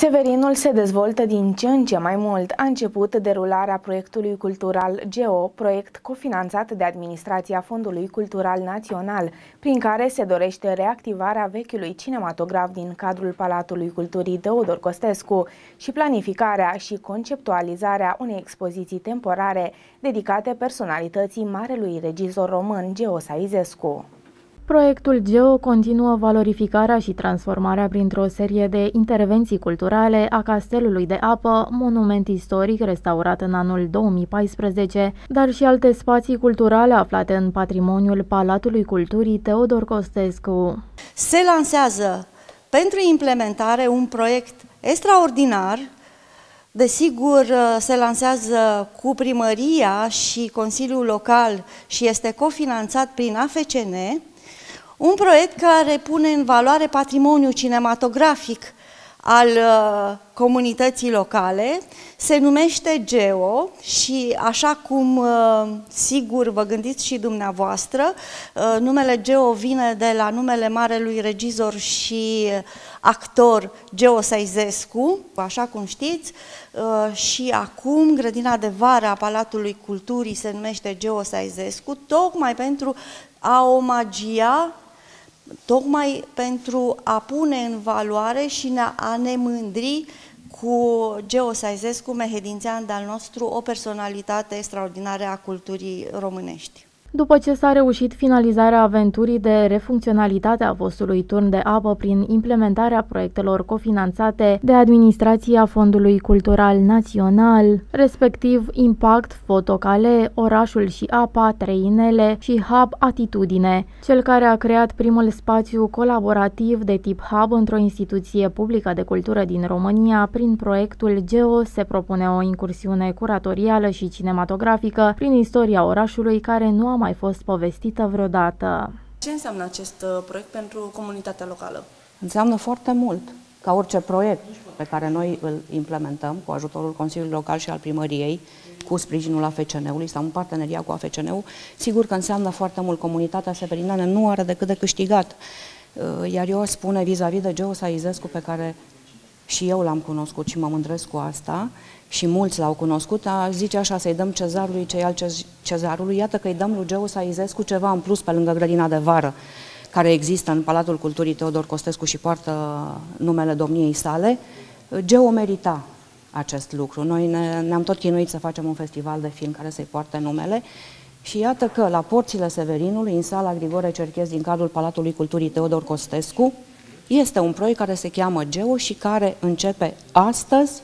Severinul se dezvoltă din ce în ce mai mult. A început derularea proiectului cultural GEO, proiect cofinanțat de Administrația Fondului Cultural Național, prin care se dorește reactivarea vechiului cinematograf din cadrul Palatului Culturii Teodor Costescu și planificarea și conceptualizarea unei expoziții temporare dedicate personalității marelui regizor român Geo Saizescu. Proiectul GEO continuă valorificarea și transformarea printr-o serie de intervenții culturale a Castelului de Apă, monument istoric restaurat în anul 2014, dar și alte spații culturale aflate în patrimoniul Palatului Culturii Teodor Costescu. Se lansează pentru implementare un proiect extraordinar Desigur, se lansează cu primăria și Consiliul Local și este cofinanțat prin AFCN, un proiect care pune în valoare patrimoniul cinematografic al uh, comunității locale, se numește GEO și așa cum uh, sigur vă gândiți și dumneavoastră, uh, numele GEO vine de la numele marelui regizor și actor Geo Saizescu, așa cum știți, și acum grădina de vară a Palatului Culturii se numește Geo Saizescu, tocmai pentru a omagia tocmai pentru a pune în valoare și a ne mândri cu Geo Saizescu, mehedințean de-al nostru, o personalitate extraordinară a culturii românești. După ce s-a reușit finalizarea aventurii de refuncționalitate a fostului turn de apă prin implementarea proiectelor cofinanțate de Administrația Fondului Cultural Național, respectiv Impact, Fotocale, Orașul și Apa, Treinele și Hub Atitudine, cel care a creat primul spațiu colaborativ de tip hub într-o instituție publică de cultură din România, prin proiectul GEO se propune o incursiune curatorială și cinematografică prin istoria orașului care nu a mai fost povestită vreodată. Ce înseamnă acest uh, proiect pentru comunitatea locală? Înseamnă foarte mult, ca orice proiect pe care noi îl implementăm cu ajutorul Consiliului Local și al Primăriei, cu sprijinul AFCN-ului sau în parteneria cu AFCN-ul, sigur că înseamnă foarte mult. Comunitatea severinană nu are decât de câștigat. Uh, iar eu spune vis-a-vis -vis de Geo Saizescu, pe care și eu l-am cunoscut și mă mândresc cu asta. Și mulți l-au cunoscut, a zice așa, să-i dăm cezarului cei al cezarului, iată că îi dăm lui Geu Saizescu ceva în plus pe lângă grădina de vară care există în Palatul Culturii Teodor Costescu și poartă numele domniei sale, Geo merita acest lucru. Noi ne, ne-am tot chinuit să facem un festival de film care să-i poarte numele. Și iată că la porțile Severinului, în sala Grigore Cerchez din cadrul Palatului Culturii Teodor Costescu, este un proiect care se cheamă GEO și care începe astăzi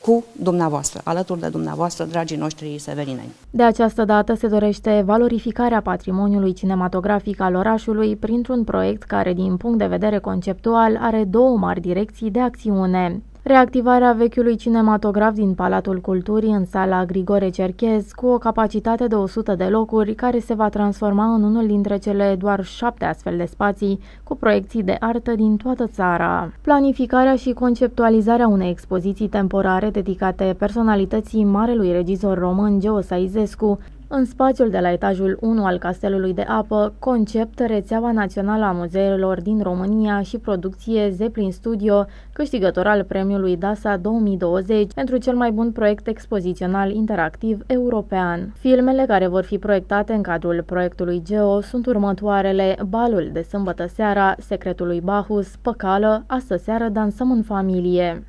cu dumneavoastră, alături de dumneavoastră, dragii noștri severineni. De această dată se dorește valorificarea patrimoniului cinematografic al orașului printr-un proiect care, din punct de vedere conceptual, are două mari direcții de acțiune reactivarea vechiului cinematograf din Palatul Culturii în sala Grigore Cerchez, cu o capacitate de 100 de locuri, care se va transforma în unul dintre cele doar șapte astfel de spații, cu proiecții de artă din toată țara. Planificarea și conceptualizarea unei expoziții temporare dedicate personalității marelui regizor român Geo Saizescu, în spațiul de la etajul 1 al Castelului de Apă, concept rețeaua națională a muzeelor din România și producție Zeppelin Studio, câștigător al premiului DASA 2020 pentru cel mai bun proiect expozițional interactiv european. Filmele care vor fi proiectate în cadrul proiectului GEO sunt următoarele Balul de sâmbătă seara, Secretul lui Bahus, Păcală, Astă seară dansăm în familie.